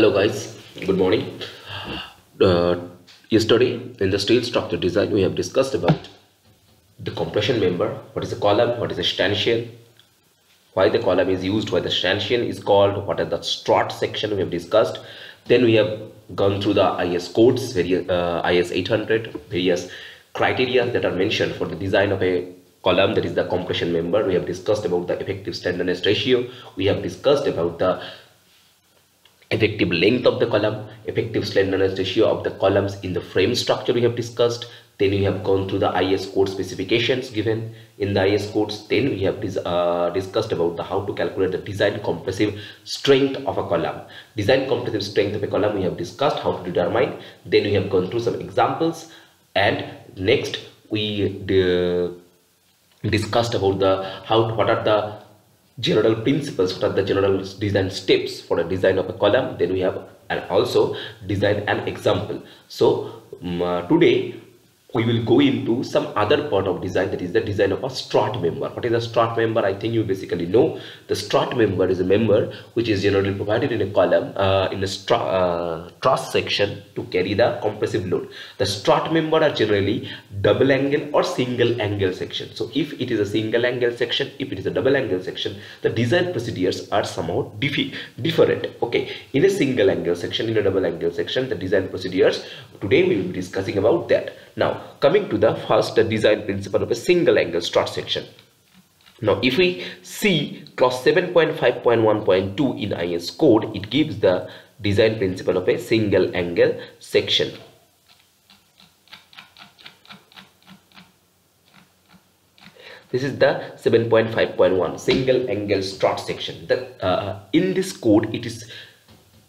Hello guys, good morning. Uh, yesterday in the steel structure design we have discussed about the compression member, what is a column, what is a stanchion, why the column is used, why the stanchion is called, what are the strut section we have discussed. Then we have gone through the IS codes, various, uh, IS 800, various criteria that are mentioned for the design of a column that is the compression member. We have discussed about the effective slenderness ratio. We have discussed about the effective length of the column, effective slenderness ratio of the columns in the frame structure we have discussed. Then we have gone through the IS code specifications given in the IS codes. Then we have dis uh, discussed about the how to calculate the design compressive strength of a column. Design compressive strength of a column we have discussed how to determine. Then we have gone through some examples and next we uh, discussed about the how what are the general principles what are the general design steps for a design of a column? Then we have and also design an example. So um, uh, today we will go into some other part of design that is the design of a strut member. What is a strut member? I think you basically know. The strut member is a member which is generally provided in a column uh, in a stru uh, truss section to carry the compressive load. The strut member are generally double angle or single angle section. So if it is a single angle section if it is a double angle section the design procedures are somehow different. Okay. In a single angle section in a double angle section the design procedures today we will be discussing about that now coming to the first design principle of a single angle strut section. Now if we see clause 7.5.1.2 in IS code it gives the design principle of a single angle section. This is the 7.5.1 single angle strut section. That uh, in this code it is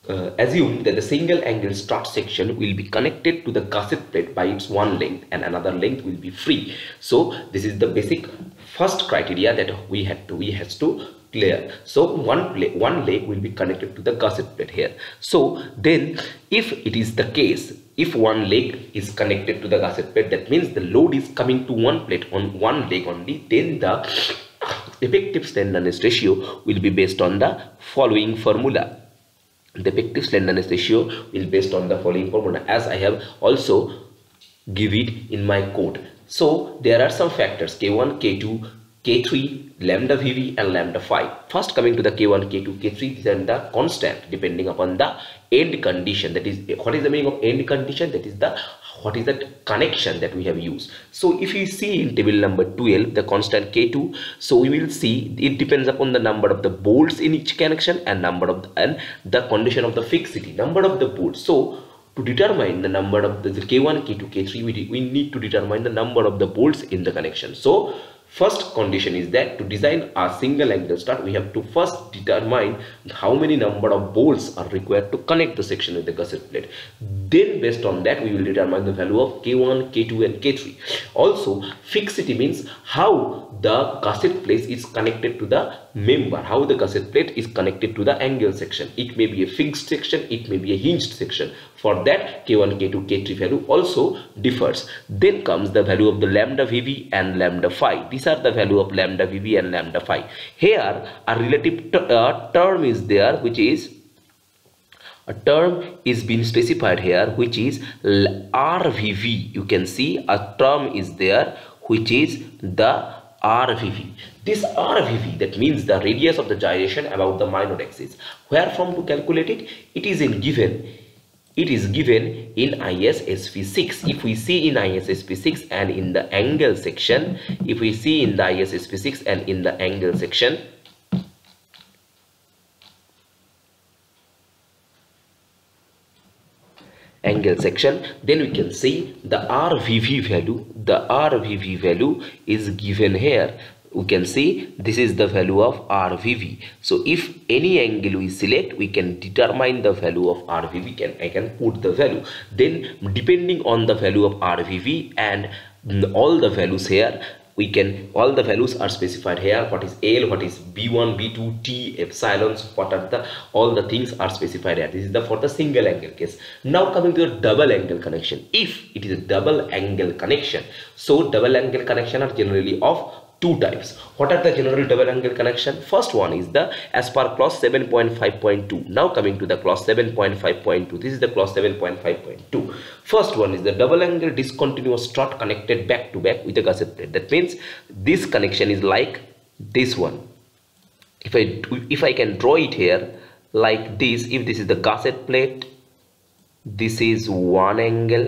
uh, assume that the single angle strut section will be connected to the gusset plate by its one length and another length will be free. So this is the basic first criteria that we had to we has to clear. So one one leg will be connected to the gusset plate here. So then if it is the case if one leg is connected to the gusset plate that means the load is coming to one plate on one leg only then the effective slenderness ratio will be based on the following formula the effective slenderness ratio will based on the following formula as I have also give it in my code. So there are some factors k1, k2, k3, lambda vv and lambda phi. First coming to the k1, k2, k3 these are the constant depending upon the end condition. That is what is the meaning of end condition? That is the what is that connection that we have used. So if you see in table number 12 the constant k2 so we will see it depends upon the number of the bolts in each connection and number of the, and the condition of the fixity number of the bolts. So to determine the number of the, the k1 k2 k3 we, we need to determine the number of the bolts in the connection. So First condition is that to design a single angle strut, we have to first determine how many number of bolts are required to connect the section with the gusset plate. Then based on that, we will determine the value of K1, K2 and K3. Also, fixity means how the gusset plate is connected to the member, how the gusset plate is connected to the angle section. It may be a fixed section, it may be a hinged section. For that, K1, K2, K3 value also differs. Then comes the value of the lambda VV and lambda phi. These are the value of lambda VV and lambda phi. Here, a relative uh, term is there which is a term is being specified here which is RVV. You can see a term is there which is the RVV. This RVV that means the radius of the gyration about the minor axis. Where from to calculate it? It is in given it is given in ISSP6 if we see in ISSP6 and in the angle section if we see in the ISSP6 and in the angle section angle section then we can see the RVV value. The RVV value is given here we can see this is the value of RVV. So if any angle we select, we can determine the value of RVV. Can I can put the value. Then depending on the value of RVV and all the values here, we can all the values are specified here. What is L, what is B1, B2, T, epsilons, what are the all the things are specified here. This is the for the single angle case. Now coming to the double angle connection. If it is a double angle connection, so double angle connection are generally of two types. What are the general double angle connection? First one is the as per clause 7.5.2 now coming to the clause 7.5.2 this is the clause 7.5.2 first one is the double angle discontinuous strut connected back to back with a gusset plate that means this connection is like this one. If i if i can draw it here like this if this is the gusset plate this is one angle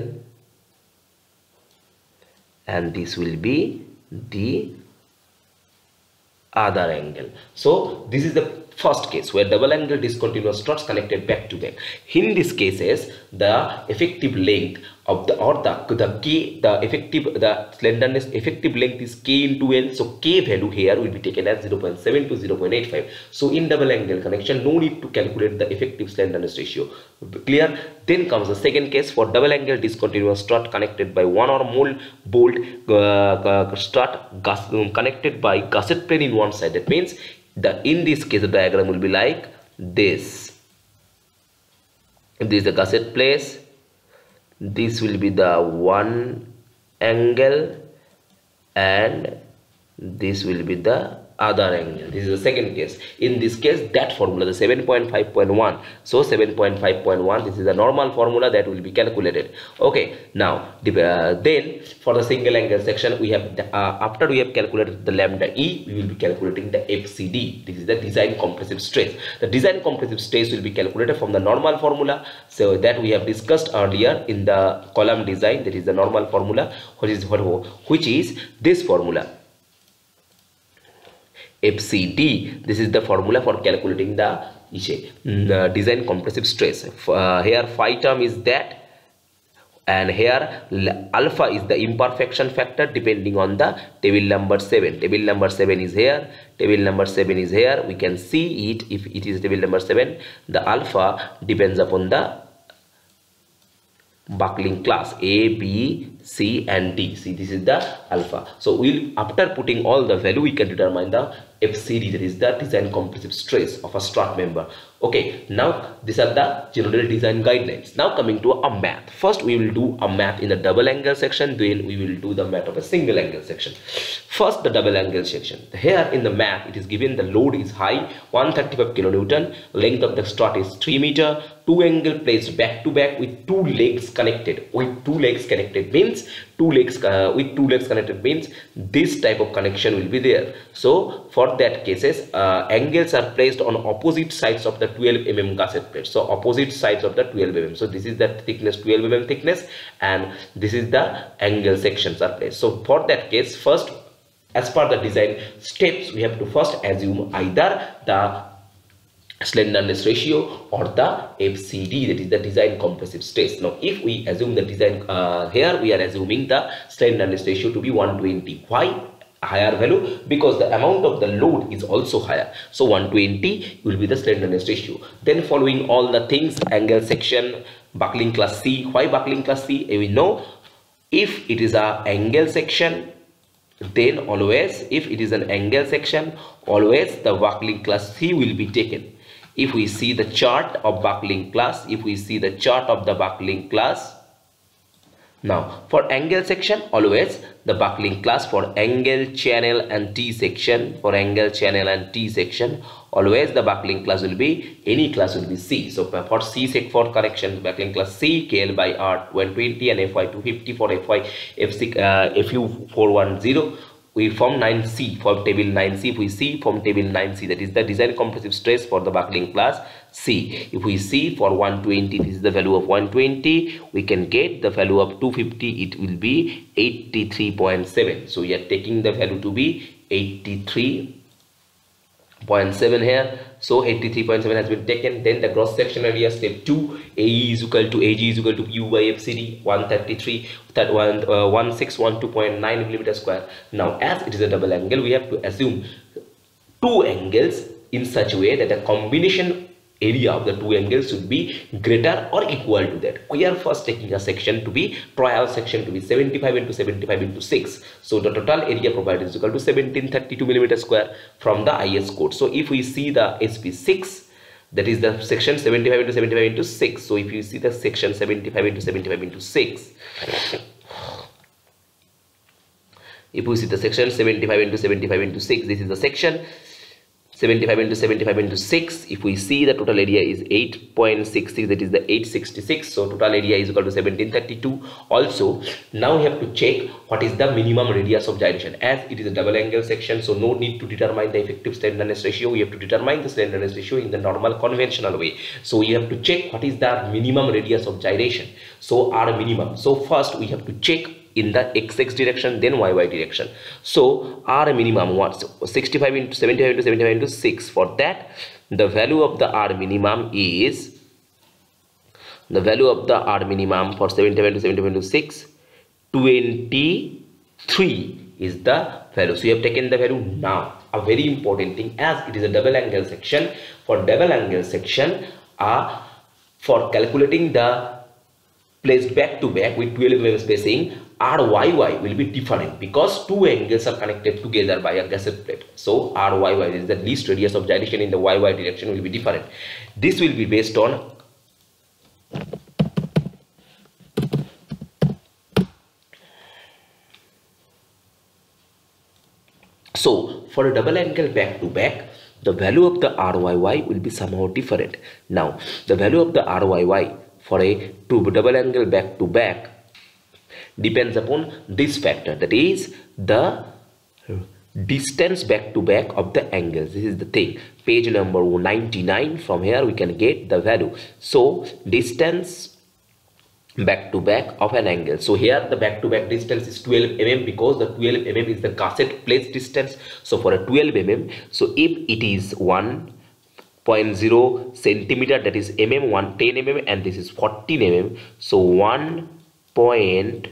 and this will be the other angle. So this is the first case where double angle discontinuous struts connected back to back. In these cases the effective length of the or the the k the effective the slenderness effective length is k into l. So k value here will be taken as 0.7 to 0.85 so in double angle connection no need to calculate the effective slenderness ratio. Clear? Then comes the second case for double angle discontinuous strut connected by one or more bolt uh, uh, strut gus, um, connected by gusset plate in one side. That means the in this case the diagram will be like this. If this is the gusset plate. This will be the one angle. And this will be the other angle this is the second case. In this case that formula the 7.5.1 so 7.5.1 this is the normal formula that will be calculated. Okay now uh, then for the single angle section we have the, uh, after we have calculated the lambda e we will be calculating the fcd this is the design compressive stress. The design compressive stress will be calculated from the normal formula. So that we have discussed earlier in the column design that is the normal formula which is which is this formula FCD. This is the formula for calculating the, the design compressive stress. Uh, here phi term is that and here alpha is the imperfection factor depending on the table number 7 table number 7 is here table number 7 is here we can see it if it is table number 7 the alpha depends upon the buckling class a b c and d. See this is the alpha. So we'll after putting all the value we can determine the FCD that is the design compressive stress of a strut member. Okay now these are the general design guidelines. Now coming to a math. First we will do a math in the double angle section then we will do the math of a single angle section. First the double angle section. Here in the math it is given the load is high 135 kilonewton. Length of the strut is 3 meter. Two angle placed back to back with two legs connected with two legs connected. Means two legs uh, with two legs connected means this type of connection will be there. So for that cases uh, angles are placed on opposite sides of the 12 mm gusset plate. So opposite sides of the 12 mm. So this is the thickness 12 mm thickness and this is the angle sections are placed. So for that case first as per the design steps we have to first assume either the slenderness ratio or the FCD that is the design compressive stress. Now if we assume the design uh, here we are assuming the slenderness ratio to be 120. Why? higher value because the amount of the load is also higher so 120 will be the slenderness ratio then following all the things angle section buckling class c why buckling class c we know if it is a angle section then always if it is an angle section always the buckling class c will be taken if we see the chart of buckling class if we see the chart of the buckling class now for angle section always the buckling class for angle channel and T section for angle channel and T section always the buckling class will be any class will be C. So for C sec for correction buckling class C KL by R 120 and FY 250 for FY F6 uh, FU 410 we form 9c from table 9c if we see from table 9c that is the design compressive stress for the buckling class c. If we see for 120 this is the value of 120 we can get the value of 250 it will be 83.7 so we are taking the value to be 83.7 here so 83.7 has been taken. Then the cross section area step 2 AE is equal to AG is equal to U by FCD 133 that one uh, 1612.9 millimeter square. Now as it is a double angle we have to assume two angles in such a way that the combination area of the two angles should be greater or equal to that. We are first taking a section to be trial section to be 75 into 75 into 6. So the total area provided is equal to 1732 millimeter square from the IS code. So if we see the SP6 that is the section 75 into 75 into 6. So if you see the section 75 into 75 into 6 if we see the section 75 into 75 into 6 this is the section 75 into 75 into 6 if we see the total area is 8.66 that is the 866 so total area is equal to 1732 also now we have to check what is the minimum radius of gyration. As it is a double angle section so no need to determine the effective slenderness ratio. We have to determine the slenderness ratio in the normal conventional way. So we have to check what is the minimum radius of gyration. So r minimum. So first we have to check in the xx direction then yy direction. So r minimum what 65 into 75 into 75 into 6 for that the value of the r minimum is the value of the r minimum for 75 to 75 into 6 23 is the value. So you have taken the value now. A very important thing as it is a double angle section for double angle section uh, for calculating the placed back to back with 12 mm spacing RYY will be different because two angles are connected together by a gusset plate. So RYY is the least radius of gyration in the YY direction will be different. This will be based on So for a double angle back to back, the value of the RYY will be somehow different. Now the value of the RYY for a two double angle back to back depends upon this factor. That is the distance back to back of the angles. This is the thing. Page number 99 from here we can get the value. So distance back to back of an angle. So here the back to back distance is 12 mm because the 12 mm is the gusset plate distance. So for a 12 mm so if it is 1.0 centimeter that is mm 110 mm and this is 14 mm so 1 point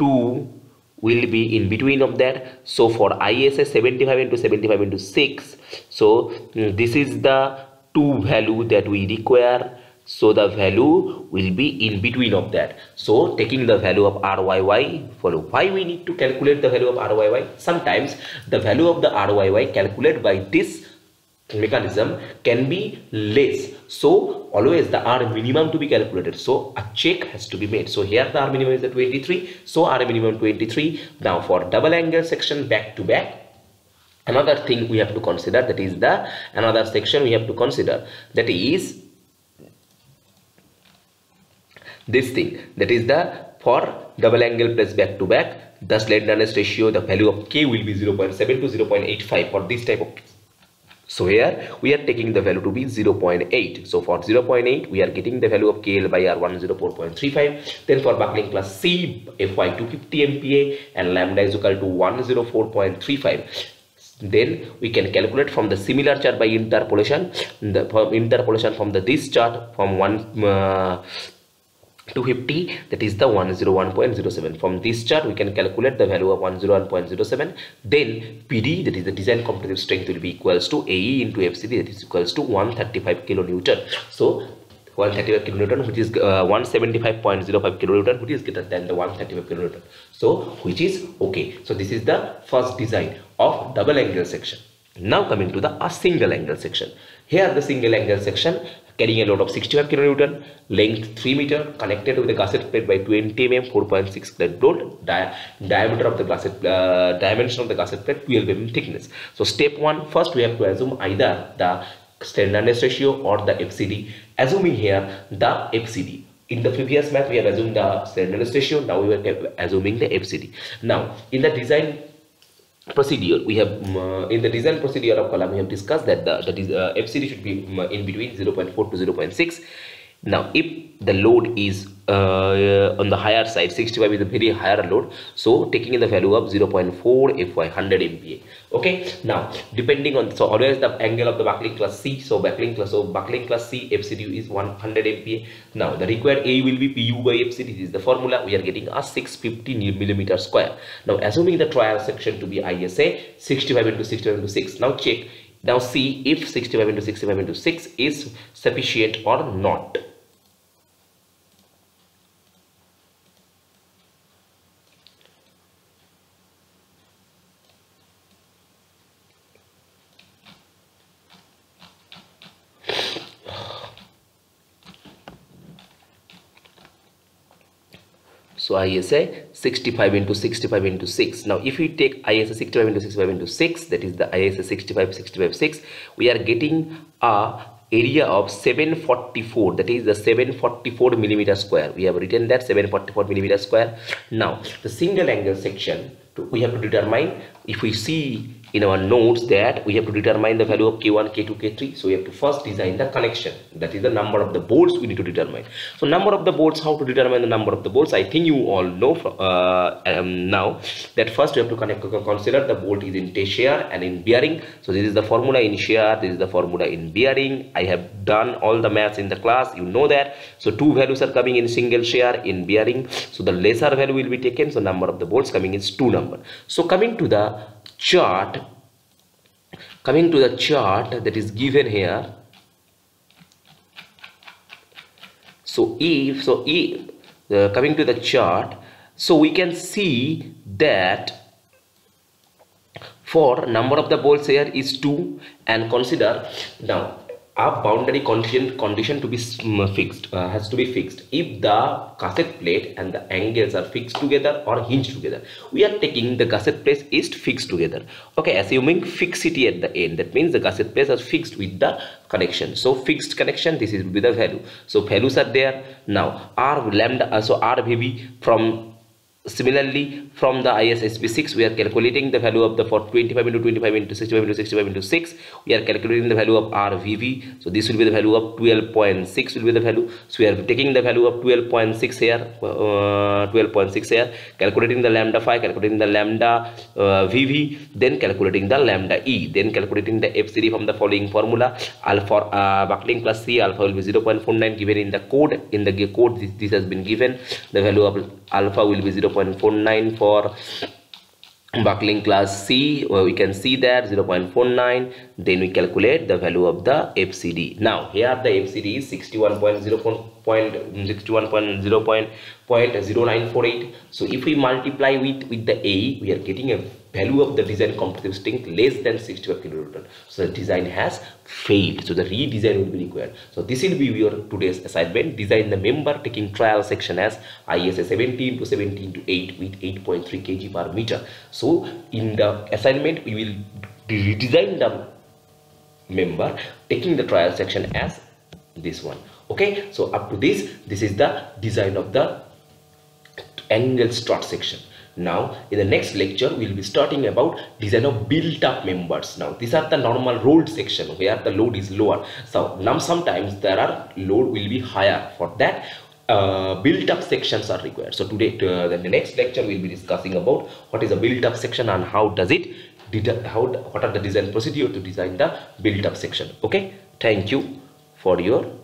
2 will be in between of that. So for ISA 75 into 75 into 6 so mm, this is the two value that we require. So the value will be in between of that. So taking the value of RYY for why we need to calculate the value of RYY sometimes the value of the RYY calculated by this mechanism can be less so always the r minimum to be calculated. So a check has to be made. So here the r minimum is the 23 so r minimum 23 now for double angle section back to back. Another thing we have to consider that is the another section we have to consider. That is this thing. That is the for double angle plus back to back the slenderness ratio the value of k will be 0.7 to 0.85 for this type of so here we are taking the value to be 0.8. So for 0.8 we are getting the value of KL by R 104.35. Then for buckling class C FY 250 MPa and lambda is equal to 104.35 then we can calculate from the similar chart by interpolation the interpolation from the this chart from one uh, 250 that is the 101.07 from this chart we can calculate the value of 101.07 then pd that is the design compressive strength will be equals to ae into fcd that is equals to 135 kilonewton. So 135 kilonewton which is uh, 175.05 kilonewton which is greater than the 135 kilonewton. So which is okay. So this is the first design of double angle section. Now coming to the a single angle section. Here the single angle section carrying a load of 65 kilonewton, length 3 meter, connected with the gusset plate by 20 mm, 4.6 plate load, di diameter of the gusset, uh, dimension of the gusset plate, 12 mm thickness. So step 1, first we have to assume either the slenderness ratio or the FCD. Assuming here the FCD. In the previous math, we have assumed the slenderness ratio. Now we are assuming the FCD. Now, in the design procedure. We have uh, in the design procedure of column we have discussed that the that is uh, fcd should be um, in between 0.4 to 0.6 now if the load is uh, on the higher side 65 is a very higher load. So taking in the value of 0.4 fy 100 mpa. Okay? Now depending on so always the angle of the buckling class c. So buckling class so buckling class c fcd is 100 mpa. Now the required a will be pu by fcd this is the formula. We are getting a 650 millimeter square. Now assuming the trial section to be isa 65 into 65 into 6 now check. Now see if 65 into 65 into 6 is sufficient or not so ISA 65 into 65 into 6 now if we take ISA 65 into 65 into 6 that is the ISA 65 65 6 we are getting a area of 744 that is the 744 millimeter square. We have written that 744 millimeter square. Now the single angle section we have to determine if we see in our notes that we have to determine the value of k1 k2 k3 so we have to first design the connection. That is the number of the bolts we need to determine. So number of the bolts how to determine the number of the bolts i think you all know uh, um, now that first we have to connect consider the bolt is in shear and in bearing. So this is the formula in shear this is the formula in bearing. I have done all the maths in the class you know that. So two values are coming in single shear in bearing. So the lesser value will be taken. So number of the bolts coming is two number. So coming to the chart coming to the chart that is given here. So if so if uh, coming to the chart so we can see that for number of the bolts here is 2 and consider now a boundary condition condition to be fixed uh, has to be fixed. If the gusset plate and the angles are fixed together or hinged together we are taking the gusset plate is fixed together. Okay assuming fixity at the end that means the gusset plates are fixed with the connection. So fixed connection this is with the value. So values are there. Now r lambda so rvv from Similarly, from the ISSP6, we are calculating the value of the for 25 into 25 into 65 into 65 into 6. We are calculating the value of RVV. So this will be the value of 12.6 will be the value. So we are taking the value of 12.6 here, uh, 12.6 here, calculating the lambda phi, calculating the lambda uh, VV, then calculating the lambda E, then calculating the FCD from the following formula. Alpha uh, buckling plus C, alpha will be 0.49 given in the code. In the code, this, this has been given. The value of alpha will be 0. 0.49 for buckling class C where we can see that 0.49 then we calculate the value of the FCD now here the FCD is 61.0.0.0948 so if we multiply with with the A we are getting a value of the design compressive strength less than 65 kilonewton. So the design has failed. So the redesign will be required. So this will be your today's assignment. Design the member taking trial section as ISA 17 to 17 to 8 with 8.3 kg per meter. So in the assignment we will redesign the member taking the trial section as this one. Okay? So up to this this is the design of the angle strut section now in the next lecture we will be starting about design of built up members. Now these are the normal rolled section. Where the load is lower. So now sometimes there are load will be higher. For that uh, built up sections are required. So today uh, the next lecture we'll be discussing about what is a built up section and how does it how what are the design procedure to design the built up section. Okay? Thank you for your